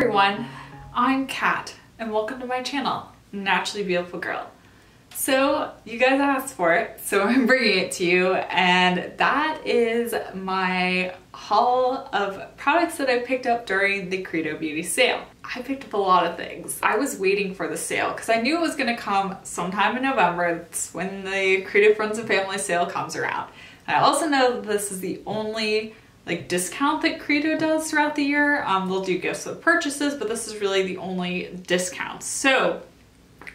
everyone, I'm Kat and welcome to my channel, Naturally Beautiful Girl. So you guys asked for it, so I'm bringing it to you and that is my haul of products that I picked up during the Credo Beauty sale. I picked up a lot of things. I was waiting for the sale because I knew it was going to come sometime in November. It's when the Credo Friends and Family sale comes around. I also know that this is the only like discount that Credo does throughout the year. Um, they'll do gifts with purchases, but this is really the only discount. So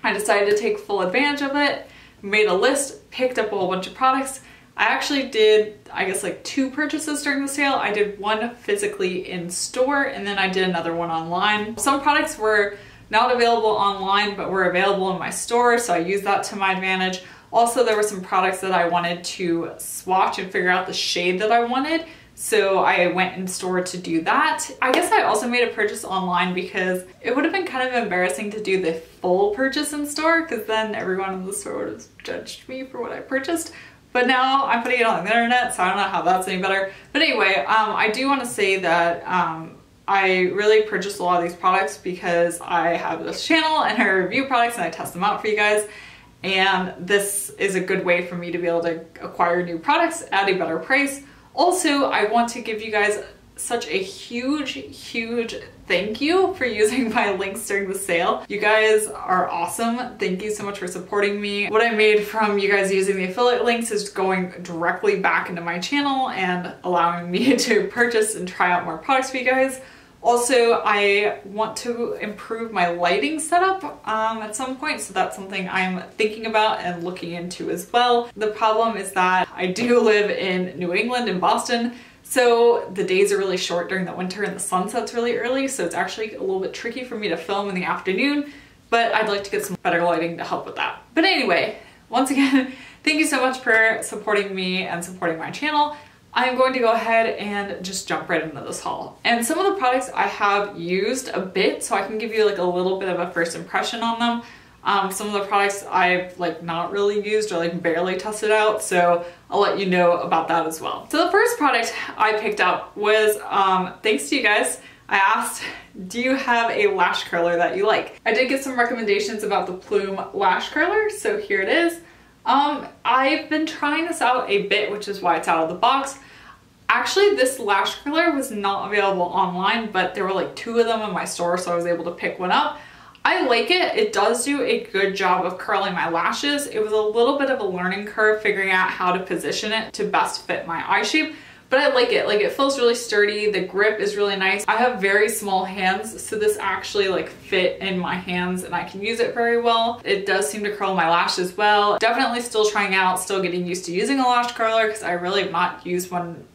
I decided to take full advantage of it, made a list, picked up a whole bunch of products. I actually did, I guess like two purchases during the sale. I did one physically in store and then I did another one online. Some products were not available online, but were available in my store. So I used that to my advantage. Also, there were some products that I wanted to swatch and figure out the shade that I wanted. So I went in store to do that. I guess I also made a purchase online because it would have been kind of embarrassing to do the full purchase in store because then everyone in the store would have judged me for what I purchased. But now I'm putting it on the internet, so I don't know how that's any better. But anyway, um, I do want to say that um, I really purchased a lot of these products because I have this channel and I review products and I test them out for you guys. And this is a good way for me to be able to acquire new products at a better price also, I want to give you guys such a huge, huge thank you for using my links during the sale. You guys are awesome. Thank you so much for supporting me. What I made from you guys using the affiliate links is going directly back into my channel and allowing me to purchase and try out more products for you guys. Also, I want to improve my lighting setup um, at some point, so that's something I'm thinking about and looking into as well. The problem is that I do live in New England, in Boston, so the days are really short during the winter and the sun sets really early, so it's actually a little bit tricky for me to film in the afternoon, but I'd like to get some better lighting to help with that. But anyway, once again, thank you so much for supporting me and supporting my channel. I'm going to go ahead and just jump right into this haul. And some of the products I have used a bit, so I can give you like a little bit of a first impression on them. Um, some of the products I've like not really used or like barely tested out, so I'll let you know about that as well. So the first product I picked up was, um, thanks to you guys, I asked, do you have a lash curler that you like? I did get some recommendations about the Plume lash curler, so here it is. Um, I've been trying this out a bit, which is why it's out of the box. Actually, this lash curler was not available online, but there were like two of them in my store, so I was able to pick one up. I like it. It does do a good job of curling my lashes. It was a little bit of a learning curve figuring out how to position it to best fit my eye shape, but I like it. Like it feels really sturdy. The grip is really nice. I have very small hands, so this actually like fit in my hands and I can use it very well. It does seem to curl my lashes well. Definitely still trying out, still getting used to using a lash curler because I really have not used one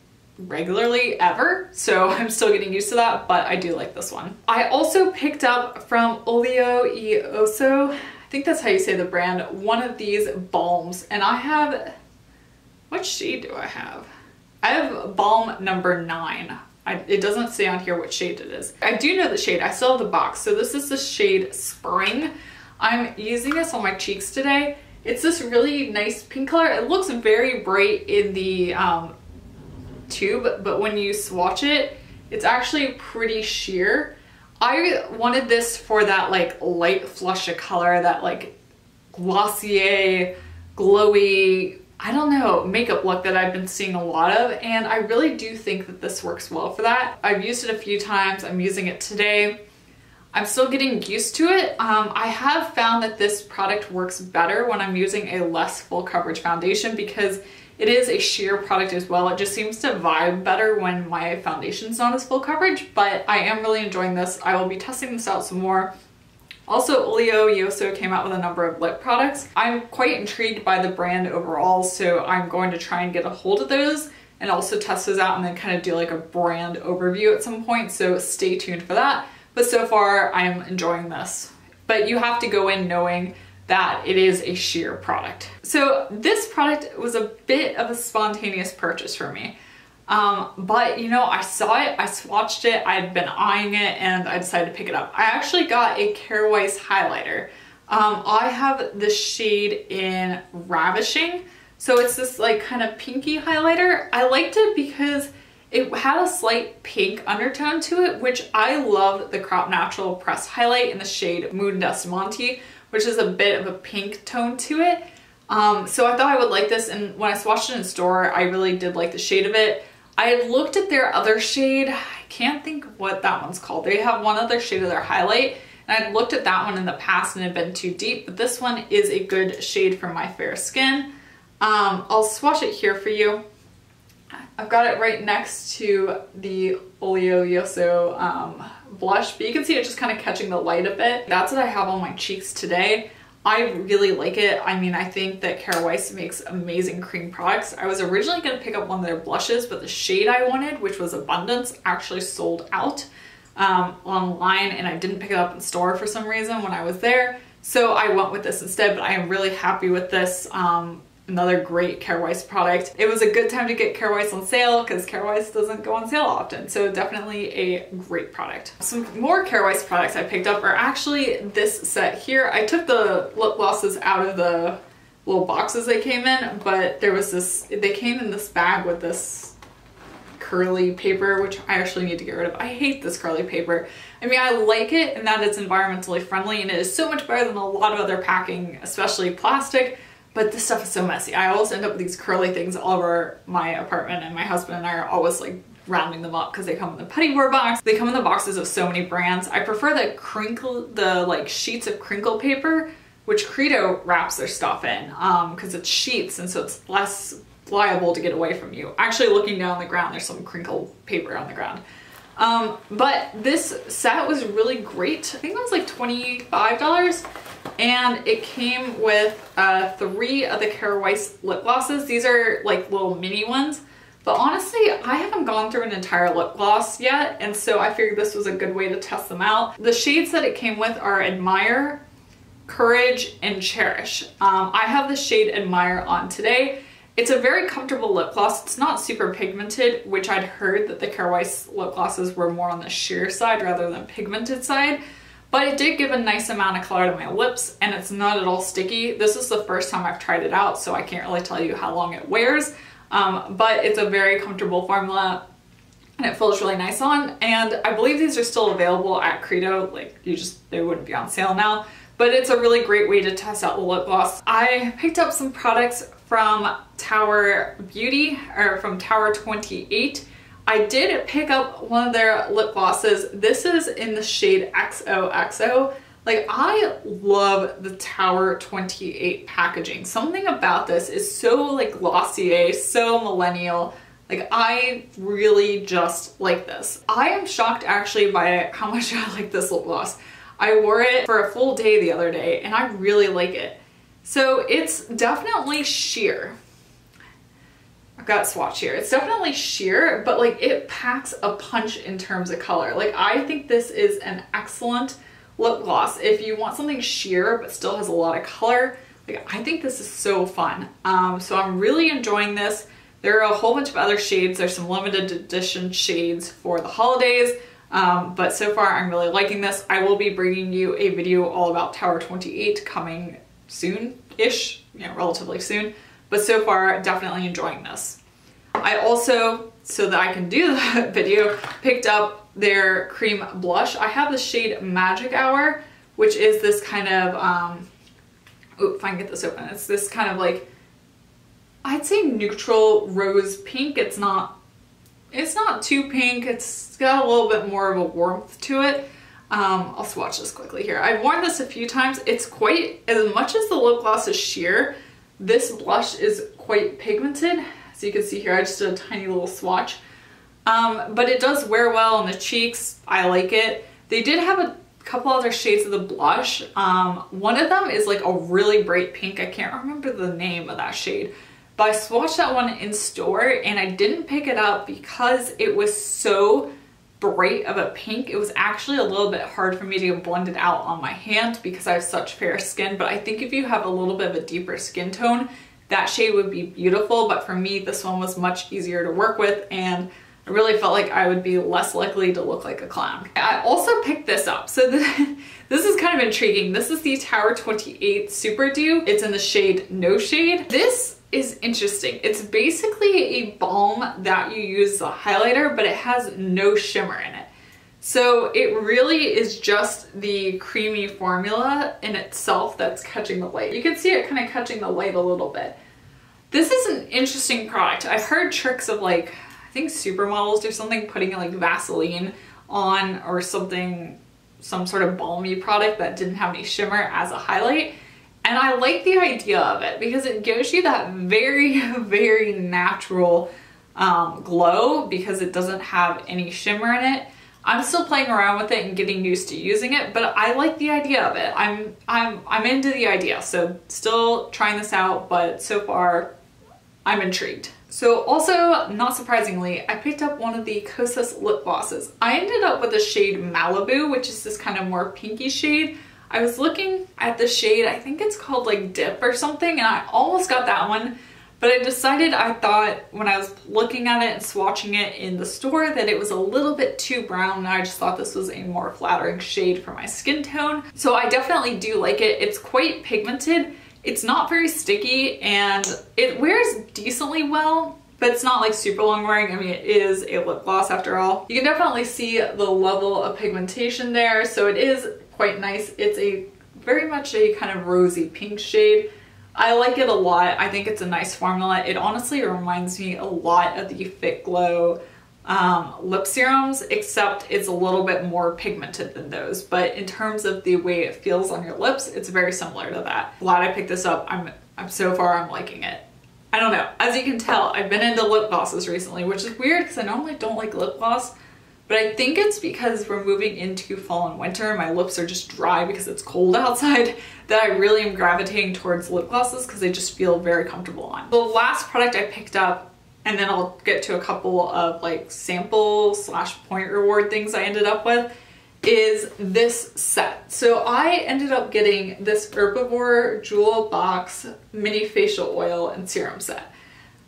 regularly ever, so I'm still getting used to that, but I do like this one. I also picked up from Olio e Osso, I think that's how you say the brand, one of these balms, and I have, what shade do I have? I have balm number nine. I, it doesn't say on here what shade it is. I do know the shade, I still have the box. So this is the shade Spring. I'm using this on my cheeks today. It's this really nice pink color. It looks very bright in the um, tube, but when you swatch it, it's actually pretty sheer. I wanted this for that like light flush of color, that like Glossier, glowy, I don't know, makeup look that I've been seeing a lot of. And I really do think that this works well for that. I've used it a few times. I'm using it today. I'm still getting used to it. Um, I have found that this product works better when I'm using a less full coverage foundation because it is a sheer product as well. It just seems to vibe better when my foundation's not as full coverage, but I am really enjoying this. I will be testing this out some more. Also, Olio Yoso came out with a number of lip products. I'm quite intrigued by the brand overall, so I'm going to try and get a hold of those and also test those out and then kind of do like a brand overview at some point, so stay tuned for that. But so far, I am enjoying this. But you have to go in knowing that it is a sheer product. So this product was a bit of a spontaneous purchase for me. Um, but you know, I saw it, I swatched it, I had been eyeing it, and I decided to pick it up. I actually got a Weis highlighter. Um, I have the shade in Ravishing. So it's this like kind of pinky highlighter. I liked it because It had a slight pink undertone to it, which I love the Crop Natural Press Highlight in the shade Moon Dust Monty, which is a bit of a pink tone to it. Um, so I thought I would like this and when I swatched it in store, I really did like the shade of it. I had looked at their other shade. I can't think what that one's called. They have one other shade of their highlight and I'd looked at that one in the past and it had been too deep, but this one is a good shade for my fair skin. Um, I'll swatch it here for you. I've got it right next to the Olio Yoso um, blush, but you can see it just kind of catching the light a bit. That's what I have on my cheeks today. I really like it. I mean, I think that Kjaer Weis makes amazing cream products. I was originally going to pick up one of their blushes, but the shade I wanted, which was Abundance, actually sold out um, online and I didn't pick it up in store for some reason when I was there. So I went with this instead, but I am really happy with this. Um, another great Kjaer Weis product. It was a good time to get Kjaer Weis on sale because Kjaer Weis doesn't go on sale often. So definitely a great product. Some more Kjaer Weis products I picked up are actually this set here. I took the lip glosses out of the little boxes they came in, but there was this, they came in this bag with this curly paper, which I actually need to get rid of. I hate this curly paper. I mean, I like it in that it's environmentally friendly and it is so much better than a lot of other packing, especially plastic, but this stuff is so messy. I always end up with these curly things all over my apartment and my husband and I are always like rounding them up because they come in the Petit Vour box. They come in the boxes of so many brands. I prefer the crinkle, the like sheets of crinkle paper, which Credo wraps their stuff in because um, it's sheets and so it's less liable to get away from you. Actually looking down the ground, there's some crinkle paper on the ground. Um, but this set was really great. I think it was like $25 and it came with uh, three of the Kjaer Weis lip glosses. These are like little mini ones. But honestly, I haven't gone through an entire lip gloss yet, and so I figured this was a good way to test them out. The shades that it came with are Admire, Courage, and Cherish. Um, I have the shade Admire on today. It's a very comfortable lip gloss. It's not super pigmented, which I'd heard that the Kjaer Weis lip glosses were more on the sheer side rather than pigmented side. But it did give a nice amount of color to my lips and it's not at all sticky. This is the first time I've tried it out, so I can't really tell you how long it wears. Um, but it's a very comfortable formula and it feels really nice on. And I believe these are still available at Credo. Like you just, they wouldn't be on sale now. But it's a really great way to test out the lip gloss. I picked up some products from Tower Beauty or from Tower 28 I did pick up one of their lip glosses. This is in the shade XOXO. Like I love the Tower 28 packaging. Something about this is so like Glossier, so millennial. Like I really just like this. I am shocked actually by how much I like this lip gloss. I wore it for a full day the other day and I really like it. So it's definitely sheer. I've got swatch here. It's definitely sheer, but like it packs a punch in terms of color. Like I think this is an excellent lip gloss. If you want something sheer but still has a lot of color, like I think this is so fun. Um, so I'm really enjoying this. There are a whole bunch of other shades. There's some limited edition shades for the holidays. Um, but so far I'm really liking this. I will be bringing you a video all about Tower 28 coming soon-ish, you know, relatively soon. But so far, definitely enjoying this. I also, so that I can do the video, picked up their cream blush. I have the shade Magic Hour, which is this kind of, um, oh, if I can get this open, it's this kind of like, I'd say neutral rose pink. It's not, it's not too pink. It's got a little bit more of a warmth to it. Um, I'll swatch this quickly here. I've worn this a few times. It's quite, as much as the lip gloss is sheer, this blush is quite pigmented. So you can see here, I just did a tiny little swatch. Um, but it does wear well on the cheeks. I like it. They did have a couple other shades of the blush. Um, one of them is like a really bright pink. I can't remember the name of that shade. But I swatched that one in store and I didn't pick it up because it was so bright of a pink. It was actually a little bit hard for me to blend it out on my hand because I have such fair skin, but I think if you have a little bit of a deeper skin tone, that shade would be beautiful, but for me, this one was much easier to work with and I really felt like I would be less likely to look like a clown. I also picked this up. So this, this is kind of intriguing. This is the Tower 28 Super Dew. It's in the shade No Shade. This is interesting. It's basically a balm that you use as a highlighter, but it has no shimmer in it. So it really is just the creamy formula in itself that's catching the light. You can see it kind of catching the light a little bit. This is an interesting product. I've heard tricks of like, I think supermodels or something putting like Vaseline on or something, some sort of balmy product that didn't have any shimmer as a highlight. And I like the idea of it because it gives you that very, very natural um, glow because it doesn't have any shimmer in it. I'm still playing around with it and getting used to using it, but I like the idea of it. I'm I'm I'm into the idea. So still trying this out, but so far I'm intrigued. So also, not surprisingly, I picked up one of the Kosas lip glosses. I ended up with the shade Malibu, which is this kind of more pinky shade. I was looking at the shade, I think it's called like Dip or something, and I almost got that one, but I decided I thought when I was looking at it and swatching it in the store that it was a little bit too brown and I just thought this was a more flattering shade for my skin tone. So I definitely do like it. It's quite pigmented. It's not very sticky and it wears decently well, but it's not like super long wearing. I mean, it is a lip gloss after all. You can definitely see the level of pigmentation there. So it is quite nice. It's a very much a kind of rosy pink shade. I like it a lot. I think it's a nice formula. It honestly reminds me a lot of the FitGlow um, lip serums, except it's a little bit more pigmented than those. But in terms of the way it feels on your lips, it's very similar to that. Glad I picked this up. I'm, I'm so far, I'm liking it. I don't know. As you can tell, I've been into lip glosses recently, which is weird because I normally don't like lip gloss. But I think it's because we're moving into fall and winter. My lips are just dry because it's cold outside that I really am gravitating towards lip glosses because they just feel very comfortable on. The last product I picked up and then I'll get to a couple of like sample slash point reward things I ended up with is this set. So I ended up getting this Herbivore Jewel Box Mini Facial Oil and Serum set.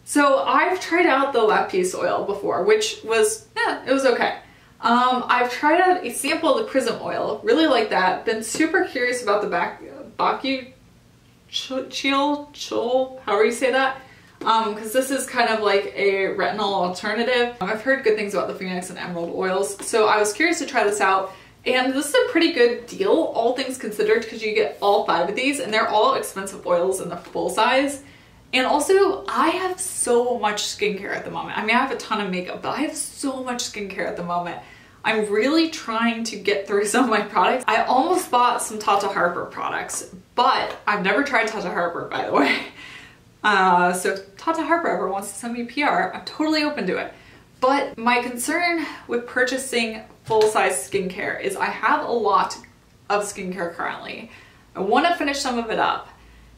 So I've tried out the Lapis oil before, which was, yeah, it was okay. Um, I've tried out a sample of the Prism oil, really like that. Been super curious about the back, Baku Chill, however you say that. Um, because this is kind of like a retinol alternative. I've heard good things about the Phoenix and Emerald oils, so I was curious to try this out. And this is a pretty good deal, all things considered, because you get all five of these, and they're all expensive oils in the full size. And also, I have so much skincare at the moment. I mean, I have a ton of makeup, but I have so much skincare at the moment. I'm really trying to get through some of my products. I almost bought some Tata Harper products, but I've never tried Tata Harper, by the way. Uh, so if Tata Harper ever wants to send me PR, I'm totally open to it. But my concern with purchasing full-size skincare is I have a lot of skincare currently. I want to finish some of it up.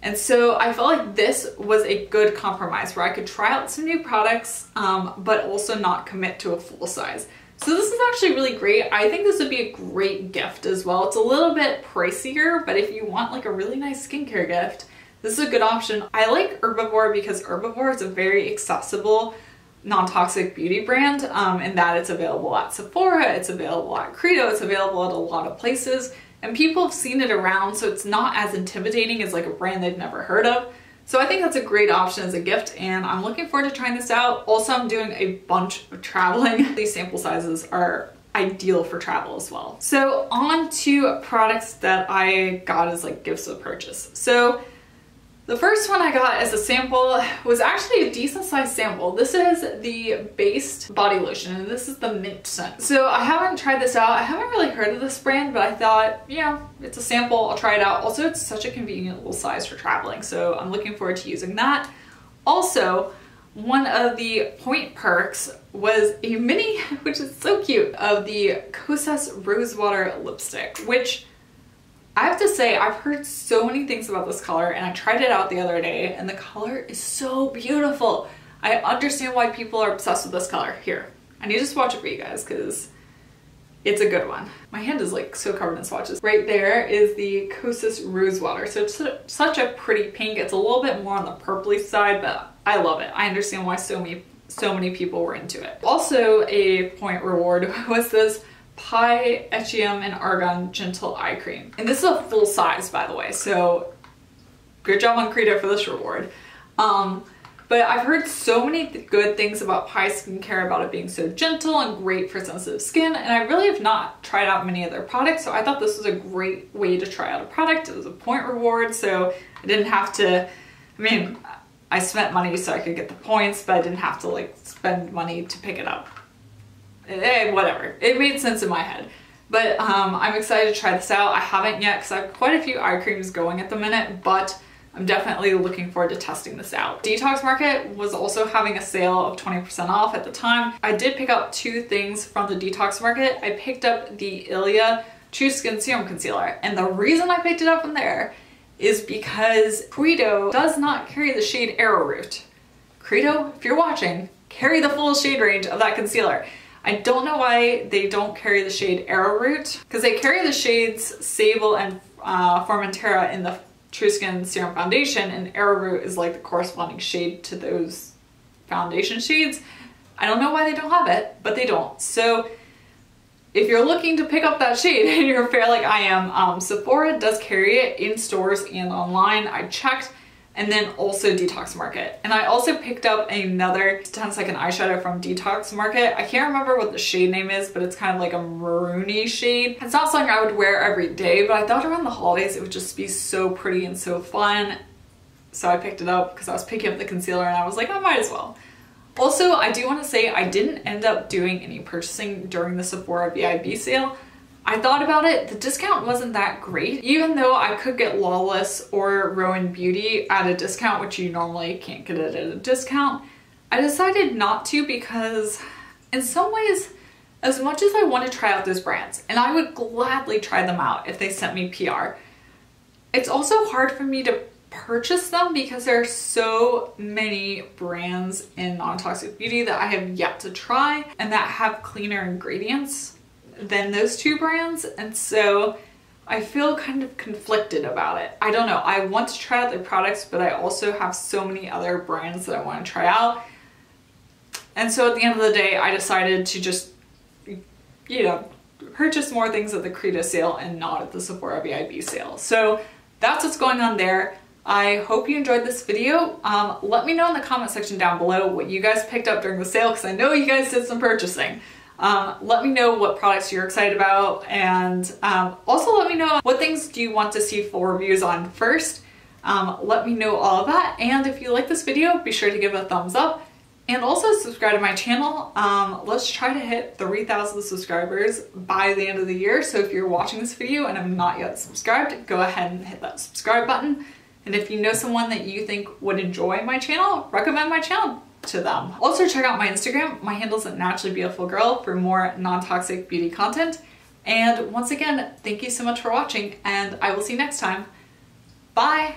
And so I felt like this was a good compromise where I could try out some new products, um, but also not commit to a full size. So this is actually really great. I think this would be a great gift as well. It's a little bit pricier, but if you want like a really nice skincare gift, this is a good option. I like Herbivore because Herbivore is a very accessible non-toxic beauty brand um, in that it's available at Sephora, it's available at Credo, it's available at a lot of places and people have seen it around so it's not as intimidating as like a brand they've never heard of. So I think that's a great option as a gift and I'm looking forward to trying this out. Also, I'm doing a bunch of traveling. These sample sizes are ideal for travel as well. So on to products that I got as like gifts of purchase. So the first one I got as a sample was actually a decent sized sample. This is the Basd Body Lotion and this is the mint scent. So I haven't tried this out. I haven't really heard of this brand, but I thought, you know, it's a sample, I'll try it out. Also, it's such a convenient little size for traveling, so I'm looking forward to using that. Also, one of the point perks was a mini, which is so cute, of the Kosas Rosewater lipstick, which I have to say, I've heard so many things about this color and I tried it out the other day and the color is so beautiful. I understand why people are obsessed with this color. Here, I need to swatch it for you guys because it's a good one. My hand is like so covered in swatches. Right there is the Kosas Rosewater. So it's such a pretty pink. It's a little bit more on the purpley side, but I love it. I understand why so many so many people were into it. Also a point reward was this Pai Echium and Argan Gentle Eye Cream. And this is a full size, by the way, so good job on Credo for this reward. Um, But I've heard so many th good things about Pai Skincare, about it being so gentle and great for sensitive skin, and I really have not tried out many of their products, so I thought this was a great way to try out a product. It was a point reward, so I didn't have to, I mean, I spent money so I could get the points, but I didn't have to like spend money to pick it up. Eh, whatever. It made sense in my head. But um, I'm excited to try this out. I haven't yet because I have quite a few eye creams going at the minute, but I'm definitely looking forward to testing this out. Detox Market was also having a sale of 20% off at the time. I did pick up two things from the Detox Market. I picked up the Ilia True Skin Serum Concealer, and the reason I picked it up from there is because Credo does not carry the shade Arrowroot. Credo, if you're watching, carry the full shade range of that concealer. I don't know why they don't carry the shade Arrowroot, because they carry the shades Sable and uh, Formentera in the True Skin Serum Foundation, and Arrowroot is like the corresponding shade to those foundation shades. I don't know why they don't have it, but they don't. So if you're looking to pick up that shade and you're fair like I am, um, Sephora does carry it in stores and online. I checked and then also Detox Market. And I also picked up another 10 second eyeshadow from Detox Market. I can't remember what the shade name is, but it's kind of like a maroony shade. It's not something I would wear every day, but I thought around the holidays it would just be so pretty and so fun. So I picked it up because I was picking up the concealer and I was like, I might as well. Also, I do want to say I didn't end up doing any purchasing during the Sephora VIB sale. I thought about it, the discount wasn't that great. Even though I could get Lawless or Roen Beauty at a discount, which you normally can't get it at a discount, I decided not to because in some ways, as much as I want to try out those brands, and I would gladly try them out if they sent me PR, it's also hard for me to purchase them because there are so many brands in non-toxic beauty that I have yet to try and that have cleaner ingredients than those two brands. And so I feel kind of conflicted about it. I don't know. I want to try out their products, but I also have so many other brands that I want to try out. And so at the end of the day, I decided to just, you know, purchase more things at the Credo sale and not at the Sephora VIB sale. So that's what's going on there. I hope you enjoyed this video. Um, let me know in the comment section down below what you guys picked up during the sale because I know you guys did some purchasing. Um, let me know what products you're excited about and um, also let me know what things do you want to see full reviews on first. Um, let me know all of that and if you like this video be sure to give it a thumbs up and also subscribe to my channel. Um, let's try to hit 3,000 subscribers by the end of the year so if you're watching this video and I'm not yet subscribed go ahead and hit that subscribe button and if you know someone that you think would enjoy my channel recommend my channel to them. Also check out my Instagram. My handle's at Naturally Beautiful Girl for more non-toxic beauty content. And once again, thank you so much for watching and I will see you next time. Bye!